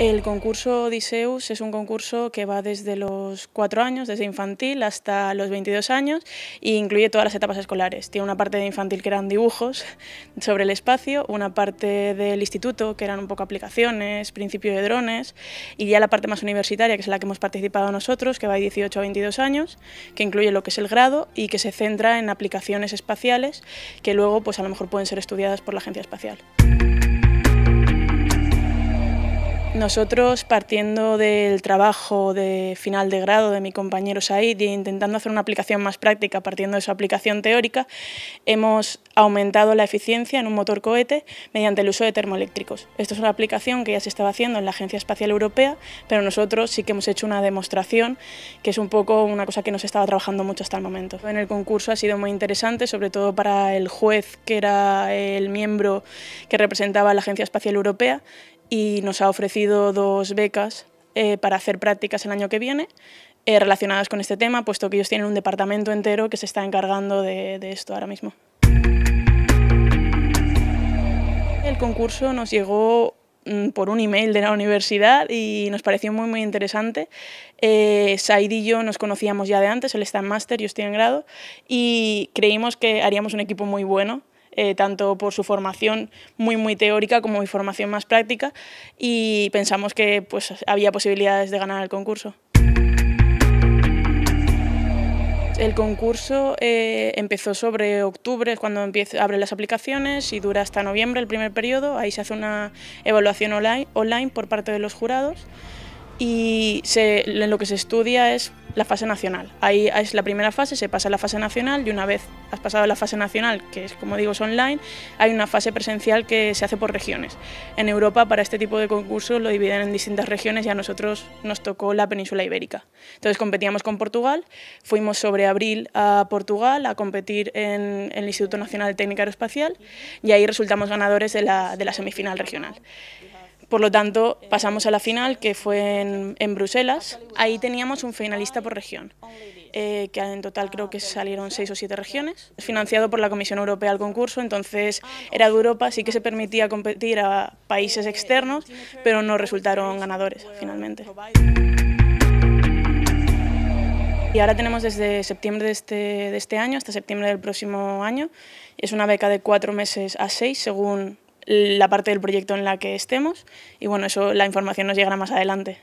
El concurso Odiseus es un concurso que va desde los cuatro años, desde infantil hasta los 22 años, e incluye todas las etapas escolares. Tiene una parte de infantil que eran dibujos sobre el espacio, una parte del instituto que eran un poco aplicaciones, principio de drones, y ya la parte más universitaria, que es la que hemos participado nosotros, que va de 18 a 22 años, que incluye lo que es el grado y que se centra en aplicaciones espaciales que luego pues a lo mejor pueden ser estudiadas por la Agencia Espacial. Nosotros, partiendo del trabajo de final de grado de mi compañero Said e intentando hacer una aplicación más práctica partiendo de su aplicación teórica, hemos aumentado la eficiencia en un motor cohete mediante el uso de termoeléctricos. Esto es una aplicación que ya se estaba haciendo en la Agencia Espacial Europea, pero nosotros sí que hemos hecho una demostración, que es un poco una cosa que nos estaba trabajando mucho hasta el momento. En el concurso ha sido muy interesante, sobre todo para el juez, que era el miembro que representaba la Agencia Espacial Europea, y nos ha ofrecido dos becas eh, para hacer prácticas el año que viene eh, relacionadas con este tema, puesto que ellos tienen un departamento entero que se está encargando de, de esto ahora mismo. El concurso nos llegó mm, por un email de la universidad y nos pareció muy muy interesante. Eh, Said y yo nos conocíamos ya de antes, él está en máster, yo estoy en grado, y creímos que haríamos un equipo muy bueno eh, tanto por su formación muy, muy teórica como mi formación más práctica y pensamos que pues, había posibilidades de ganar el concurso. El concurso eh, empezó sobre octubre, cuando empieza, abre las aplicaciones y dura hasta noviembre el primer periodo. Ahí se hace una evaluación online, online por parte de los jurados y lo que se estudia es la fase nacional. Ahí es la primera fase, se pasa a la fase nacional y una vez has pasado la fase nacional, que es como digo es online, hay una fase presencial que se hace por regiones. En Europa para este tipo de concursos lo dividen en distintas regiones y a nosotros nos tocó la península ibérica. Entonces competíamos con Portugal, fuimos sobre abril a Portugal a competir en, el Instituto Nacional de Técnica Aeroespacial y ahí resultamos ganadores de la, de la semifinal regional. Por lo tanto, pasamos a la final, que fue en, Bruselas. Ahí teníamos un finalista por región, eh, que en total creo que salieron seis o siete regiones. Es financiado por la Comisión Europea el concurso, entonces era de Europa, sí que se permitía competir a países externos, pero no resultaron ganadores finalmente. Y ahora tenemos desde septiembre de este, de este año hasta septiembre del próximo año. Es una beca de cuatro meses a seis, según la parte del proyecto en la que estemos y bueno, eso la información nos llegará más adelante.